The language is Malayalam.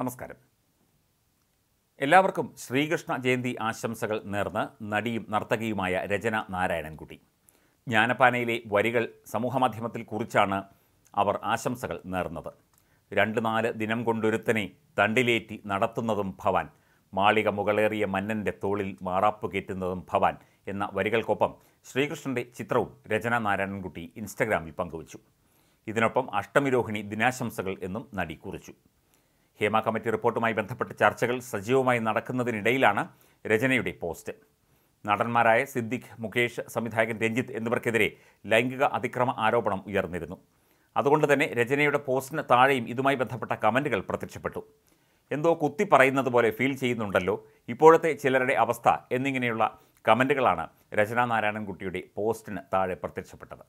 നമസ്കാരം. എല്ലാവർക്കും ശ്രീകൃഷ്ണ ജയന്തി ആശംസകൾ നേർന്ന് നടിയും നർത്തകിയുമായ രചന നാരായണൻകുട്ടി. ജ്ഞാനപ്പാനയിലെ വരികൾ സമൂഹമാധ്യമത്തിൽ കുറിച്ചാണ് അവർ ആശംസകൾ നേർന്നത്. രണ്ട് നാല് ദിനം കൊണ്ടൊരുത്തനെ തണ്ടിലേറ്റി നടത്തുന്നതും ഭവാൻ മാളിക മുകളേറിയ മന്നന്റെ തോളിൽ മാറാപ്പ് കയറ്റുന്നതും ഭവാൻ എന്ന വരികൾക്കൊപ്പം ശ്രീകൃഷ്ണന്റെ ചിത്രവും രചന നാരായണൻകുട്ടി ഇൻസ്റ്റഗ്രാമിൽ പങ്കുവച്ചു. ഇതിനൊപ്പം അഷ്ടമിരോഹിണി ദിനാശംസകൾ എന്നും നടി കുറിച്ചു. ഹേമ കമ്മിറ്റി റിപ്പോർട്ടുമായി ബന്ധപ്പെട്ട് ചർച്ചകൾ സജീവമായി നടക്കുന്നതിനിടയിലാണ് രചനയുടെ പോസ്റ്റ്. നടന്മാരായ സിദ്ദിഖ് മുകേഷ് സംവിധായകൻ രഞ്ജിത്ത് എന്നിവർക്കെതിരെ ലൈംഗിക അതിക്രമ ആരോപണം ഉയർന്നിരുന്നു. അതുകൊണ്ട് തന്നെ രചനയുടെ പോസ്റ്റിന് താഴെയും ഇതുമായി ബന്ധപ്പെട്ട കമന്റുകൾ പ്രത്യക്ഷപ്പെട്ടു. എന്തോ കുത്തി പറയുന്നത് പോലെ ഫീൽ ചെയ്യുന്നുണ്ടല്ലോ. ഇപ്പോഴത്തെ ചിലരുടെ അവസ്ഥ എന്നിങ്ങനെയുള്ള കമന്റുകളാണ് രചനാ നാരായണൻകുട്ടിയുടെ പോസ്റ്റിന് താഴെ പ്രത്യക്ഷപ്പെട്ടത്.